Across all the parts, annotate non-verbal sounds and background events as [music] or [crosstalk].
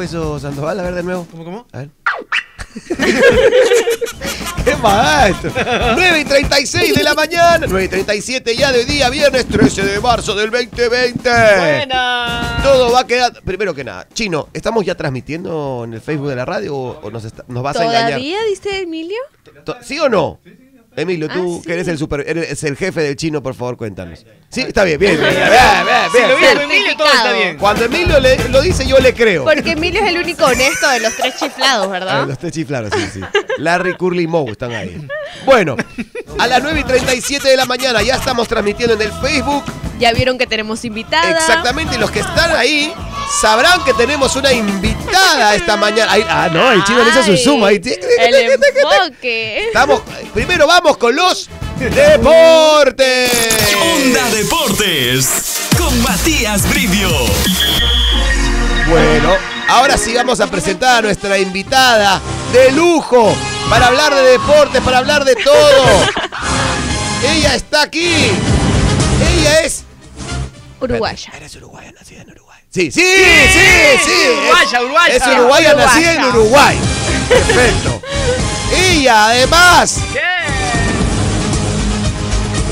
fue eso, Sandoval? A ver de nuevo. ¿Cómo, cómo? A ver. [laughs] ¡Qué maestro! 9 y 36 de la mañana, 9 y 37 ya de hoy día, viernes 13 de marzo del 2020. Buena. Todo va a quedar. Primero que nada, Chino, ¿estamos ya transmitiendo en el Facebook de la radio o, o nos, está- nos vas a engañar? ¿Todavía dice Emilio? ¿Sí o no? Emilio, tú Ah, que eres el super, eres el jefe del chino, por favor, cuéntanos. Sí, está bien, bien, bien, bien, bien, Si bien, lo bien. dijo Emilio, todo está bien. Cuando Emilio le- lo dice, yo le creo. Porque Emilio es el único honesto de los tres chiflados, Ah, ¿verdad? los tres chiflados, sí, sí. Larry, Curly y Moe están ahí. Bueno, a las 9 y 37 de la mañana ya estamos transmitiendo en el Facebook. Ya vieron que tenemos invitada. Exactamente, y los que están ahí sabrán que tenemos una invitada esta mañana. Ah, no, el chino le hizo su zoom ahí. El enfoque. Estamos, primero vamos con los deportes. Onda Deportes con Matías Brivio. Bueno, ahora sí vamos a presentar a nuestra invitada de lujo para hablar de deportes, para hablar de todo. Ella está aquí. Ella es Uruguaya. Eres uruguaya, nacida en Uruguay. Sí, sí, sí, sí. Uruguaya, uruguaya. Es uruguaya, nacida en Uruguay. Perfecto. [laughs] Ella, además. ¿Qué?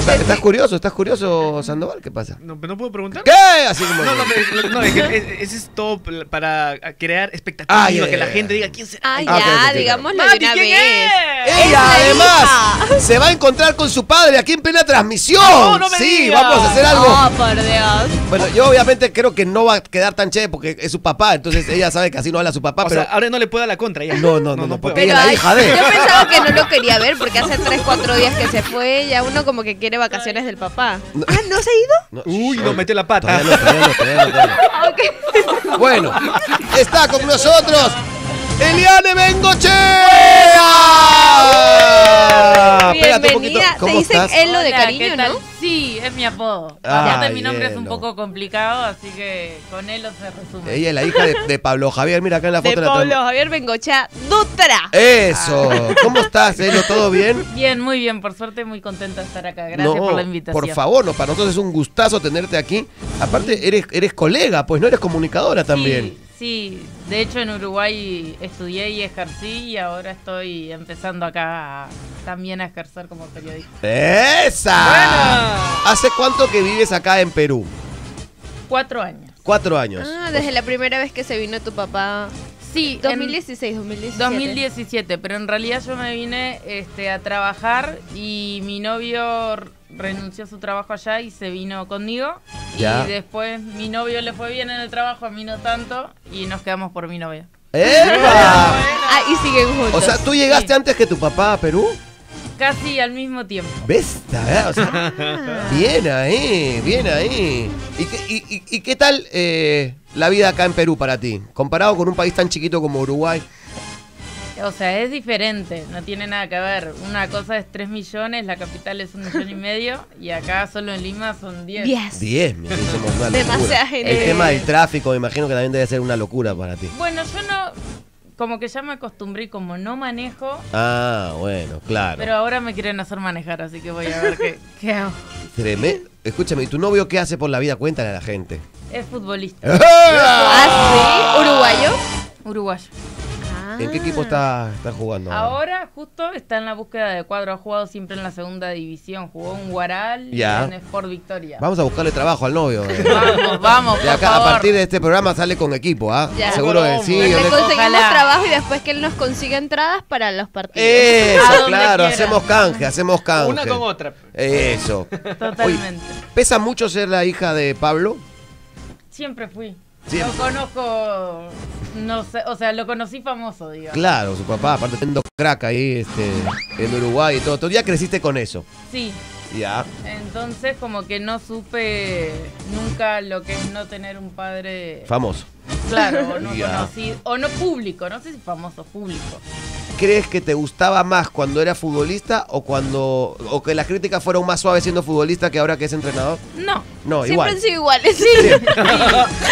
¿Estás, estás curioso? ¿Estás curioso, Sandoval? ¿Qué pasa? No, ¿No puedo preguntar? ¿Qué? Así como. No, no, pero- no, es que es- ese es todo para crear expectativa, Ah, que la gente diga quién será. Ah, Ah, ya, ok, ok. digámoslo de una ¿quién vez. es? Ella la además hija. se va a encontrar con su padre aquí en plena transmisión. No, no me sí, digas. vamos a hacer algo. Oh, por Dios. Bueno, yo obviamente creo que no va a quedar tan chévere porque es su papá, entonces [laughs] ella sabe que así no habla su papá, O pero sea, ahora no le puede dar la contra ya. No, no, no, no, puedo. porque- Ella es la hija de. Yo pensaba que no lo quería ver porque hace 3, 4 días que se fue. Ya uno como que quiere vacaciones del papá. No. Ah, ¿no se ha ido? No, Uy, nos metió la pata. Todavía no, todavía no, todavía no, todavía no. [laughs] Ok. Bueno, está con nosotros Eliane Bengochea. Pégate un poquito. ¿Cómo dicen estás? Elo de Hola, cariño, ¿qué tal? ¿no? Sí, es mi apodo. Ah, Aparte mi nombre es un poco complicado, así que con Elo se resume. Ella es la hija de, de Pablo Javier. Mira acá en la De foto. la Pablo tenemos. Javier Bengocha Dutra. Eso. ¿Cómo estás, Elo? ¿Todo bien? Bien, muy bien, por suerte muy contenta de estar acá. Gracias no, por la invitación. por favor, no, para nosotros es un gustazo tenerte aquí. Aparte, eres, eres colega, pues no eres comunicadora también. Sí, sí, de hecho en Uruguay estudié y ejercí y ahora estoy empezando acá a- también a ejercer como periodista. ¡Esa! Buena. ¿Hace cuánto que vives acá en Perú? Cuatro años. Cuatro años. Ah, desde la primera vez que se vino tu papá. Sí, en 2016, 2017. 2017, pero en realidad yo me vine este, a trabajar y mi novio renunció a su trabajo allá y se vino conmigo. Ya. Y después mi novio le fue bien en el trabajo, a mí no tanto, y nos quedamos por mi novia. ¡Epa! [laughs] Ah, y siguen juntos. O sea, ¿tú llegaste Sí. antes que tu papá a Perú? Casi al mismo tiempo. ¿Ves? ¿verdad? O sea, [laughs] bien ahí, bien ahí. ¿Y qué, y- y- y qué tal eh, la vida acá en Perú para ti? Comparado con un país tan chiquito como Uruguay. O sea, es diferente, no tiene nada que ver. Una cosa es 3 millones, la capital es un millón y medio, y acá solo en Lima son 10. Yes. 10, mira, que somos una locura. Demasiada gente. El tema del tráfico, me imagino que también debe ser una locura para ti. Bueno, yo no, como que ya me acostumbré, y como no manejo, Ah, bueno, claro. pero ahora me quieren hacer manejar, así que voy a ver qué, [laughs] qué hago. Treme- Escúchame, ¿y tu novio qué hace por la vida? Cuéntale a la gente. Es futbolista, Ah, sí, uruguayo. uruguayo. ¿En qué equipo está, está jugando? Ahora justo está en la búsqueda de cuadro, ha jugado siempre en la segunda división, jugó en Guaral Ya. y en Sport Victoria. Vamos a buscarle trabajo al novio. eh. Vamos, vamos, De por acá, a partir de este programa sale con equipo, ¿ah? Seguro que sí. Le conseguimos Ojalá. trabajo y después que él nos consiga entradas para los partidos. Eso, claro, quiera. hacemos canje, hacemos canje. Una con otra. Eso. Totalmente. Oye, ¿Pesa mucho ser la hija de Pablo? Siempre fui. Siempre. Lo conozco, no sé, o sea, lo conocí famoso, digamos. Claro, su papá, aparte teniendo crack ahí este, en Uruguay y todo. Ya creciste con eso. Sí, Ya. entonces como que no supe nunca lo que es no tener un padre Famoso. claro, o no [laughs] conocido, o no público, no sé si famoso, público. ¿Crees que te gustaba más cuando era futbolista o cuando o que las críticas fueron más suaves siendo futbolista que ahora que es entrenador? No. No, Siempre igual. han sido iguales. Sí. [laughs]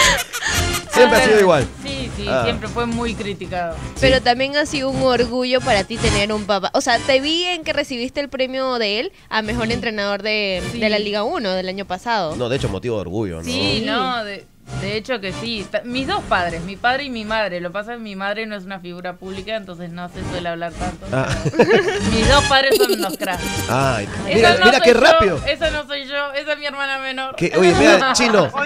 Siempre ha sido igual. Sí, sí, Ah. siempre fue muy criticado. Pero también ha sido un orgullo para ti tener un papá. O sea, te vi en que recibiste el premio de él a mejor entrenador de, Sí. de la Liga 1 del año pasado. No, de hecho, motivo de orgullo, ¿no? Sí, Sí. no, de, De hecho que sí. Mis dos padres, mi padre y mi madre. Lo que pasa es que mi madre no es una figura pública, entonces no se suele hablar tanto. Ah. pero [laughs] mis dos padres son unos cracks. Ay, mira, no mira qué yo, rápido. Esa no soy yo, esa es mi hermana menor. Que- oye, mira, chino. [laughs]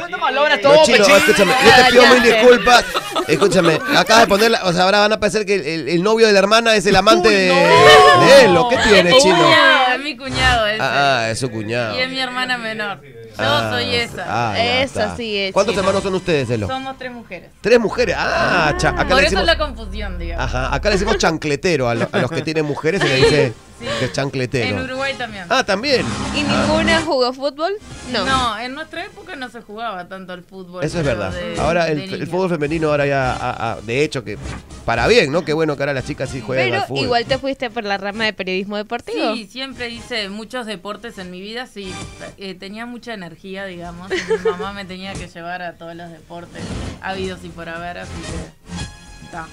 No chino, pechín. escúchame, yo te pido mil disculpas. Escúchame, acabas de ponerla, o sea, ahora van a pensar que el, el- el novio de la hermana es el amante Uy, de, no. de él. ¿o ¿Qué tiene, chino? cuñado, es mi cuñado ese. Ah, es su cuñado. Y es mi hermana menor. Yo Ah, soy esa. ah, Esa sí es, ¿Cuántos chino. hermanos son ustedes, Elo? Somos tres mujeres. Tres mujeres. Ah, cha- acá Por le eso es la confusión, digamos. Ajá, acá le decimos chancletero a, lo- a los que tienen mujeres, se le dice Sí. que es chancletero. En Uruguay también. Ah, también. ¿Y ninguna jugó fútbol? No. No, en nuestra época no se jugaba tanto el fútbol. Eso es verdad. de- ahora de el, fútbol femenino ahora ya, de hecho que para bien, ¿no? Qué bueno que ahora las chicas sí juegan Pero al fútbol. igual te fuiste por la rama de periodismo deportivo. Sí, siempre hice muchos deportes en mi vida, sí. Eh, tenía mucha energía, digamos. mi [laughs] mamá me tenía que llevar a todos los deportes habidos y por haber, así que. ta.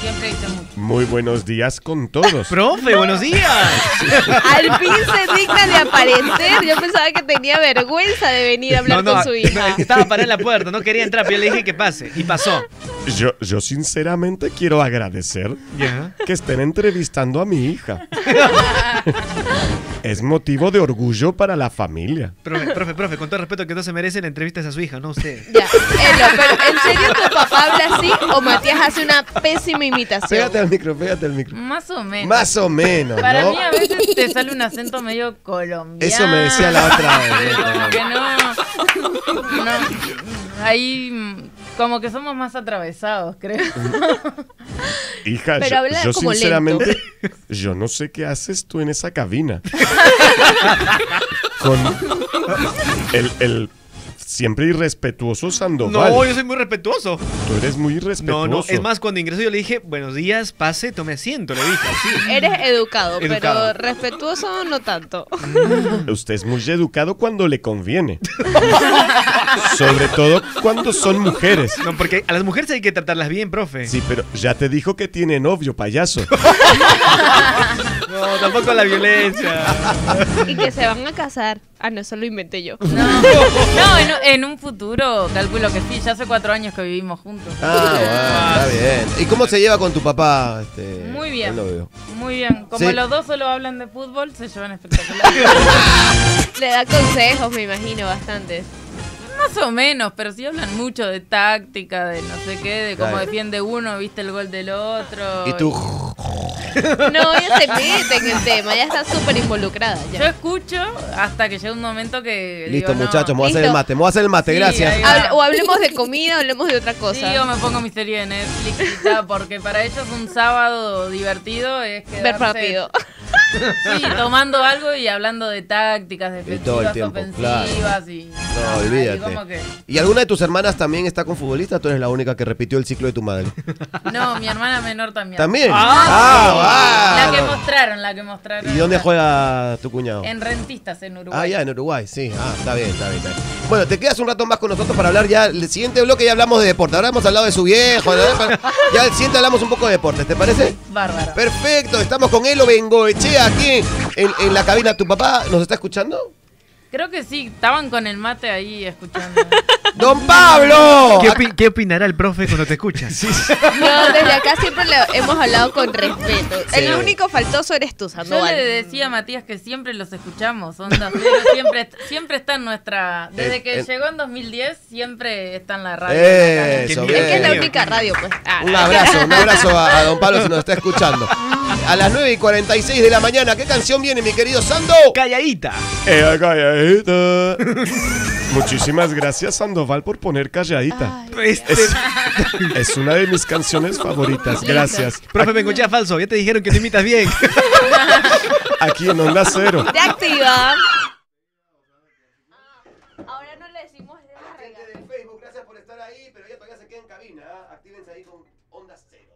Siempre hice mucho. Muy buenos días con todos. [laughs] Profe, buenos días. [laughs] Al fin se digna de aparecer. Yo pensaba que tenía vergüenza de venir a hablar con su hija. estaba parada en la puerta, no quería entrar, pero yo le dije que pase. Y pasó. Yo, yo sinceramente quiero agradecer que estén entrevistando a mi hija. [laughs] Es motivo de orgullo para la familia. Profe, profe, profe, con todo respeto que no se merece la entrevista es a su hija, no a usted. Ya, Elo, pero ¿en serio tu papá habla así o Matías hace una pésima imitación? Pégate al micro, pégate al micro. Más o menos. Más o menos, Para ¿no? mí a veces te sale un acento medio colombiano. Eso me decía la otra vez. Como que no, no. Ahí como que somos más atravesados, creo. [laughs] Hija, Pero yo, habla yo como sinceramente, [laughs] yo no sé qué haces tú en esa cabina. [laughs] Con el, el siempre irrespetuoso Sandoval. No, yo soy muy respetuoso. Tú eres muy irrespetuoso. No, no, es más, cuando ingresó yo le dije, buenos días, pase, tome asiento, le dije así. Eres educado, Educado. pero respetuoso no tanto. [laughs] Usted es muy educado cuando le conviene. [laughs] Sobre todo cuando son mujeres. No, porque a las mujeres hay que tratarlas bien, profe. Sí, pero ya te dijo que tiene novio, payaso. [laughs] No, tampoco la violencia. Y que se van a casar. Ah, no, eso lo inventé yo. No, no en, un- en un futuro calculo que sí. Ya hace cuatro años que vivimos juntos. Ah, bueno, está bien. ¿Y cómo se lleva con tu papá? Este, Muy bien. Muy bien. Como Sí. los dos solo hablan de fútbol, se llevan espectacular. [laughs] Le da consejos, me imagino, bastantes. Más o menos, pero sí hablan mucho de táctica, de no sé qué, de cómo Claro. defiende uno, viste el gol del otro. Y tú, No, ella se mete en el tema, ya está súper involucrada. Yo Ya. escucho hasta que llega un momento que. listo digo, no. muchachos, me voy a hacer el mate, me voy a hacer el mate, Sí, gracias. o hablemos de comida hablemos de otra Sí, cosa. yo me pongo mi serie de Netflix y tal, porque para ellos un sábado divertido es que. Ver partido. Sí, tomando algo y hablando de tácticas todo el defensivas, tiempo, ofensivas y. No, olvídate. que- ¿Y alguna de tus hermanas también está con futbolista? ¿Tú eres la única que repitió el ciclo de tu madre? No, mi hermana menor también. ¿También? Ah, La que mostraron, la que mostraron. ¿Y dónde juega tu cuñado? En rentistas en Uruguay. Ah, ya, en Uruguay, sí. Ah, está bien, está bien, está bien. Bueno, te quedas un rato más con nosotros para hablar ya. El siguiente bloque ya hablamos de deporte. Ahora hemos hablado de su viejo. Ya el siguiente hablamos un poco de deporte, ¿te parece? Bárbaro. Perfecto, estamos con Elo Bengoechea aquí en, en la cabina. ¿Tu papá nos está escuchando? Creo que sí, estaban con el mate ahí escuchando. [laughs] ¡Don Pablo! ¿Qué, opi- qué opinará el profe cuando te escucha? [laughs] No, desde acá siempre le hemos hablado con respeto. Sí. El único faltoso eres tú, Yo Sandoval. le decía a Matías que siempre los escuchamos, Onda siempre, siempre está en nuestra... Desde que llegó en 2010, siempre está en la radio. Eso. Es que es la Bien. única radio, pues. Ah, Un abrazo, un abrazo a, a don Pablo si nos está escuchando. [laughs] A las 9 y 46 de la mañana, ¿qué canción viene, mi querido Sando? Calladita. Eh, calladita. [laughs] Muchísimas gracias, Sandoval, por poner calladita. Ay, Este, Es, [laughs] es una de mis canciones favoritas. Gracias. profe Bengochea falso, ya te dijeron que te imitas bien. [laughs] Aquí en Onda Cero. Te activa. Ahora no le decimos Gente del Facebook, gracias por estar ahí, pero ya todavía se queda en cabina. ¿ah? Actívense ahí con Onda Cero.